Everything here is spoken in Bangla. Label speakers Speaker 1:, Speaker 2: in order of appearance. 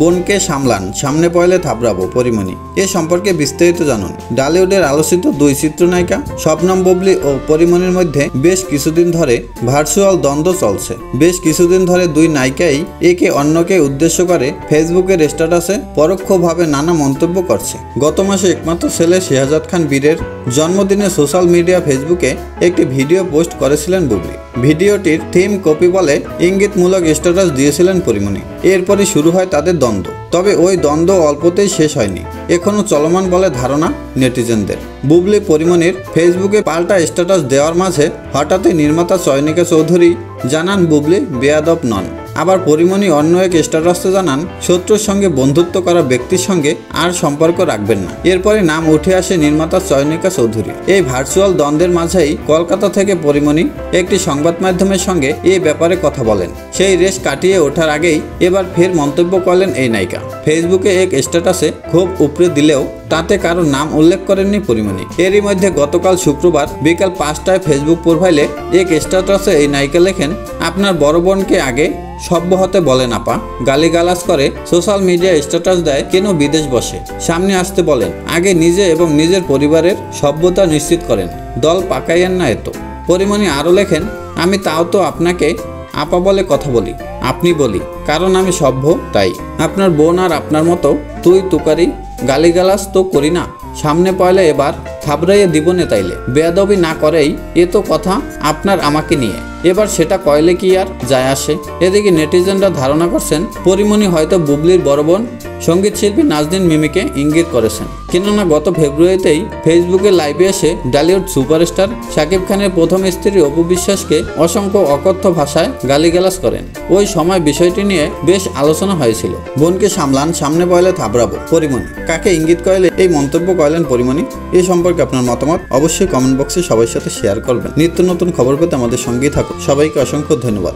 Speaker 1: বোনকে সামলান, সামনে পয়লে থাবড়াবো পরিমণি। এ সম্পর্কে বিস্তারিত জানুন। ডালিউডের আলোচিত দুই চিত্রনায়িকা শবনম ববলি ও পরিমণির মধ্যে বেশ কিছুদিন ধরে ভার্চুয়াল দ্বন্দ্ব চলছে। বেশ কিছুদিন ধরে দুই নায়িকাই একে অন্যকে উদ্দেশ্য করে ফেসবুকের স্ট্যাটাসে পরোক্ষভাবে নানা মন্তব্য করছে। গত মাসে একমাত্র ছেলে শেহাজাদ খান বীরের জন্মদিনে সোশ্যাল মিডিয়া ফেসবুকে একটি ভিডিও পোস্ট করেছিলেন বুবলি। ভিডিওটির থিম কপি বলে ইঙ্গিতমূলক স্ট্যাটাস দিয়েছিলেন পরিমণি। এরপরই শুরু হয় তাদের দ্বন্দ্ব। তবে ওই দ্বন্দ্ব অল্পতেই শেষ হয়নি। এখনও চলমান বলে ধারণা নেটিজেনদের। বুবলি পরিমণির ফেসবুকে পাল্টা স্ট্যাটাস দেওয়ার মাঝে হঠাৎই নির্মাতা চয়নিকা চৌধুরী জানান, বুবলি, বেয়াদব নন। আবার পরিমণি অন্য এক স্ট্যাটাসে জানান, শত্রুর সঙ্গে বন্ধুত্ব করা ব্যক্তির সঙ্গে আর সম্পর্ক রাখবেন না। এরপরে নাম উঠে আসে নির্মাতা চয়নিকা চৌধুরী। এই ভার্চুয়াল দ্বন্দ্বের মাঝেই কলকাতা থেকে পরিমণি একটি সংবাদ মাধ্যমের সঙ্গে এ ব্যাপারে কথা বলেন। সেই রেশ কাটিয়ে ওঠার আগেই এবার ফের মন্তব্য করলেন এই নায়িকা। ফেসবুকে এক স্ট্যাটাসে ক্ষোভ উপড়ে দিলেও তাতে কারও নাম উল্লেখ করেননি পরিমণি। এরই মধ্যে গতকাল শুক্রবার বিকাল পাঁচটায় ফেসবুক প্রোফাইলে এক স্ট্যাটাসে এই নায়িকা লেখেন, আপনার বড় বোনকে আগে সভ্য হতে বলেন আপা, গালিগালাজ করে সোশ্যাল মিডিয়া স্ট্যাটাস দেয় কেন বিদেশ বসে। সামনে আসতে বলেন, আগে নিজে এবং নিজের পরিবারের সভ্যতা নিশ্চিত করেন, দল পাকাইয়েন না এত। পরিমণি আরও লেখেন, আমি তাও তো আপনাকে আপা বলে কথা বলি, আপনি বলি, কারণ আমি সভ্য তাই। আপনার বোন আর আপনার মতো তুই তুকারি গালিগালাজ তো করি না, সামনে পয়লে এবার থাবড়াইয়ে দিবনে তাইলে। বেয়াদবি না করেই এ তো কথা আপনার আমাকে নিয়ে। এবার সেটা কয়লে কি আর যায় আসে? এদিকে নেটিজেনরা ধারণা করছেন, পরিমণি হয়তো বুবলির বড় বোন। সংগীত শিল্পী নাজদিন মিমিকে ইঙ্গিত করেছেন। কেননা গত ফেব্রুয়ারিতেই ফেসবুকে লাইভে এসে ডালিউড সুপারস্টার শাকিব খানের প্রথম স্ত্রী অপু বিশ্বাসকে অসংখ্য অকথ্য ভাষায় গালিগালাজ করেন। ওই সময় বিষয়টি নিয়ে বেশ আলোচনা হয়েছিল। বোনকে সামলান, সামনে পয়লে থাবড়াবো, পরিমণি। কাকে ইঙ্গিত করলে এই মন্তব্য করলেন পরিমণি? এ সম্পর্কে আপনার মতামত অবশ্যই কমেন্ট বক্সে সবার সাথে শেয়ার করবেন। নিত্য নতুন খবর পেতে আমাদের সঙ্গেই থাকুন। সবাইকে অসংখ্য ধন্যবাদ।